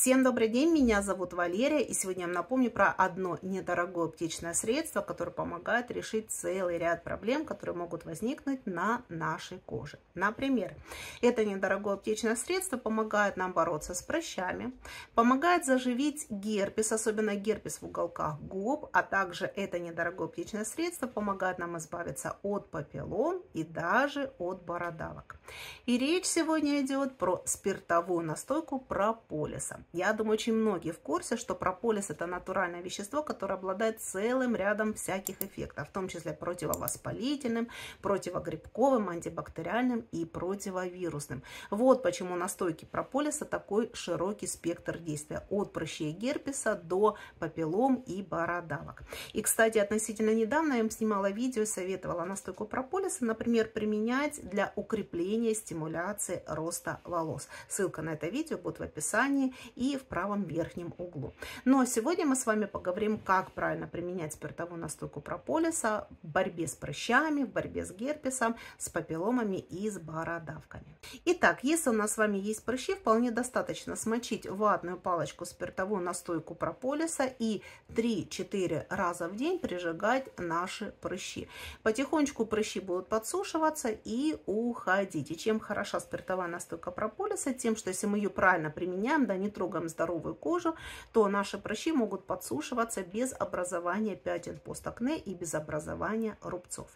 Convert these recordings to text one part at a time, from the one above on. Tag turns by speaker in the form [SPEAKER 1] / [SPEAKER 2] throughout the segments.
[SPEAKER 1] Всем добрый день, меня зовут Валерия, и сегодня я вам напомню про одно недорогое аптечное средство, которое помогает решить целый ряд проблем, которые могут возникнуть на нашей коже. Например, это недорогое аптечное средство помогает нам бороться с прыщами, помогает заживить герпес, особенно герпес в уголках губ, а также это недорогое аптечное средство помогает нам избавиться от папиллом и даже от бородавок. И речь сегодня идет про спиртовую настойку прополиса. Я думаю, очень многие в курсе, что прополис это натуральное вещество, которое обладает целым рядом всяких эффектов, в том числе противовоспалительным, противогрибковым, антибактериальным и противовирусным. Вот почему настойки прополиса такой широкий спектр действия, от прыщей герпеса до папиллом и бородавок. И, кстати, относительно недавно я им снимала видео и советовала настойку прополиса, например, применять для укрепления, стимуляции роста волос. Ссылка на это видео будет в описании и в правом верхнем углу. Но сегодня мы с вами поговорим, как правильно применять спиртовую настойку прополиса в борьбе с прыщами, в борьбе с герпесом, с папилломами и с бородавками. Итак, если у нас с вами есть прыщи, вполне достаточно смочить ватную палочку спиртовую настойку прополиса и 3-4 раза в день прижигать наши прыщи. Потихонечку прыщи будут подсушиваться и уходить. И чем хороша спиртовая настойка прополиса, тем, что если мы ее правильно применяем, да не трогаем здоровую кожу, то наши прыщи могут подсушиваться без образования пятен постакне и без образования рубцов.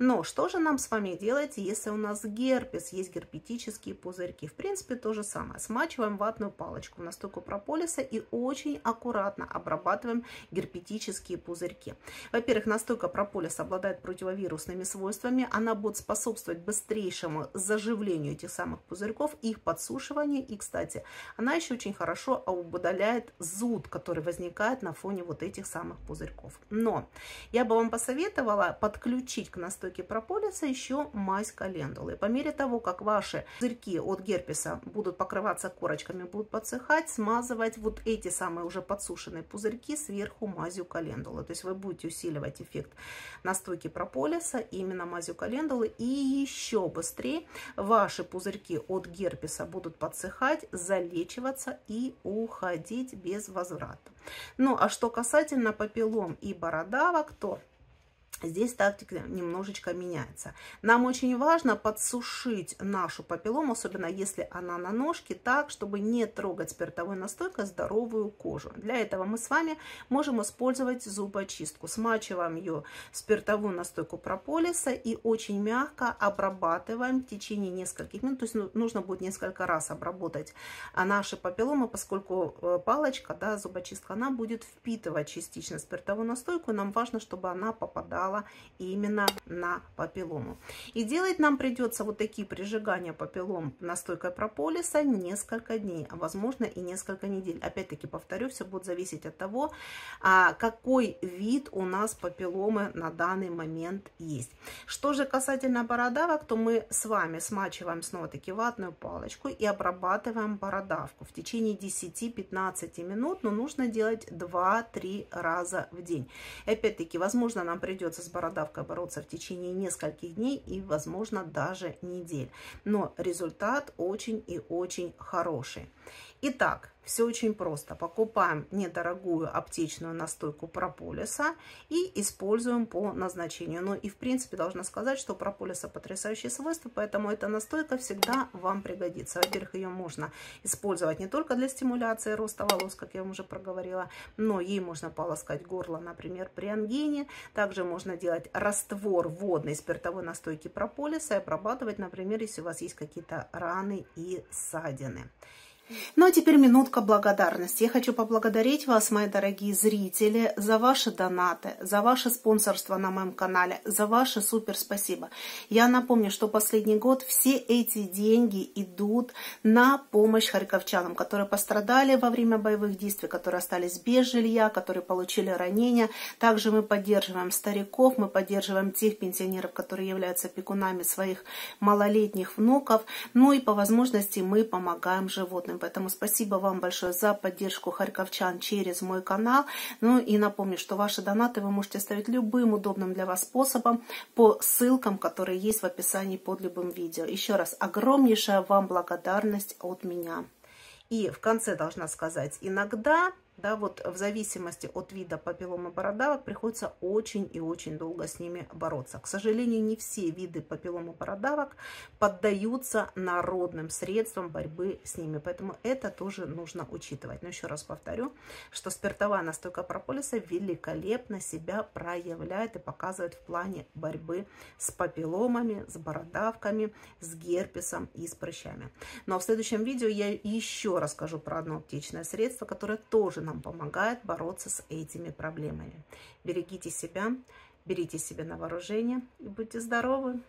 [SPEAKER 1] Но что же нам с вами делать, если у нас герпес, есть герпетические пузырьки? В принципе, то же самое. Смачиваем ватную палочку в настойку прополиса и очень аккуратно обрабатываем герпетические пузырьки. Во-первых, настойка прополиса обладает противовирусными свойствами. Она будет способствовать быстрейшему заживлению этих самых пузырьков, их подсушиванию. И, кстати, она еще очень хорошо удаляет зуд, который возникает на фоне вот этих самых пузырьков. Но я бы вам посоветовала подключить к настойке прополиса еще мазь календулы. По мере того, как ваши пузырьки от герпеса будут покрываться корочками, будут подсыхать, смазывать вот эти самые уже подсушенные пузырьки сверху мазью календулы. То есть вы будете усиливать эффект настойки прополиса именно мазью календулы. И еще быстрее ваши пузырьки от герпеса будут подсыхать, залечиваться и уходить без возврата. Ну, а что касательно папиллом и бородавок, то Здесь тактика немножечко меняется. Нам очень важно подсушить нашу папиллому, особенно если она на ножке, так, чтобы не трогать спиртовой настойкой здоровую кожу. Для этого мы с вами можем использовать зубочистку. Смачиваем ее спиртовую настойку прополиса и очень мягко обрабатываем в течение нескольких минут. То есть ну, нужно будет несколько раз обработать наши папилломы, поскольку э, палочка, да, зубочистка, она будет впитывать частично спиртовую настойку. Нам важно, чтобы она попадала попала именно на папиллому. И делать нам придется вот такие прижигания папиллом настойкой прополиса несколько дней, а возможно и несколько недель. Опять-таки повторю, все будет зависеть от того, а, какой вид у нас папилломы на данный момент есть. Что же касательно бородавок, то мы с вами смачиваем снова-таки ватную палочку и обрабатываем бородавку в течение 10-15 минут, но нужно делать 2-3 раза в день. Опять-таки, возможно, нам придется с бородавкой бороться в течение нескольких дней и, возможно, даже недель. Но результат очень и очень хороший. Итак, все очень просто. Покупаем недорогую аптечную настойку прополиса и используем по назначению. Ну и в принципе должна сказать, что прополиса потрясающие свойства, поэтому эта настойка всегда вам пригодится. Во-первых, ее можно использовать не только для стимуляции роста волос, как я вам уже проговорила, но ей можно полоскать горло, например, при ангине. Также можно делать раствор водной спиртовой настойки прополиса и обрабатывать, например, если у вас есть какие-то раны и ссадины. Ну а теперь минутка благодарности. Я хочу поблагодарить вас, мои дорогие зрители, за ваши донаты, за ваше спонсорство на моем канале, за ваше супер спасибо. Я напомню, что последний год все эти деньги идут на помощь харьковчанам, которые пострадали во время боевых действий, которые остались без жилья, которые получили ранения. Также мы поддерживаем стариков, мы поддерживаем тех пенсионеров, которые являются опекунами своих малолетних внуков. Ну и по возможности мы помогаем животным. Поэтому спасибо вам большое за поддержку харьковчан через мой канал. Ну и напомню, что ваши донаты вы можете ставить любым удобным для вас способом по ссылкам, которые есть в описании под любым видео. Еще раз огромнейшая вам благодарность от меня. И в конце должна сказать, иногда да, вот в зависимости от вида папилломы бородавок приходится очень и очень долго с ними бороться. К сожалению, не все виды папилломы бородавок поддаются народным средствам борьбы с ними, поэтому это тоже нужно учитывать. Но еще раз повторю, что спиртовая настойка прополиса великолепно себя проявляет и показывает в плане борьбы с папилломами, с бородавками, с герпесом и с прыщами. Но в следующем видео я еще расскажу про одно аптечное средство, которое тоже нам помогает бороться с этими проблемами. Берегите себя, берите себя на вооружение и будьте здоровы!